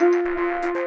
Música